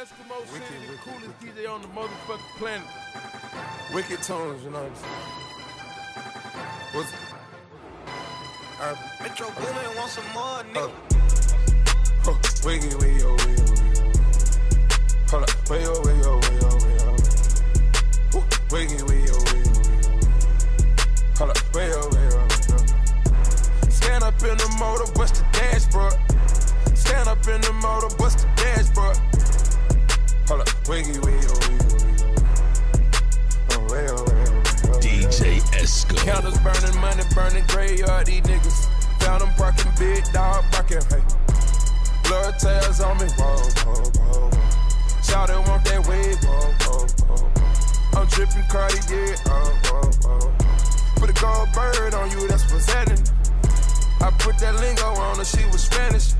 Eskimo City, the coolest DJ on the motherfucking planet. Wicked tones, you know what I'm saying? What's uh, Metro Boomin want some more, nigga. uh, huh, wiggy, wiggy, oh, wiggy, oh, wiggy, oh. Hold up, way, oh, way, oh, way, oh, way, oh. Woo, Wiggy, wiggy, oh, wiggy, oh, wiggy, oh. Hold up, way, oh, way, oh, way, oh. Stand up in the motor, bust the dashboard. Stand way, oh. oh, oh, oh DJ Esco. Counters burning, money burning, graveyard, these niggas. Found them parking, big dog barking, hey. Blood tails on me, whoa, whoa, whoa, whoa. Shout it, want that wave, whoa, whoa, whoa, whoa. I'm dripping Cartier, oh, whoa, whoa. Put a gold bird on you, that's what's happening. I put that lingo on her, she was Spanish.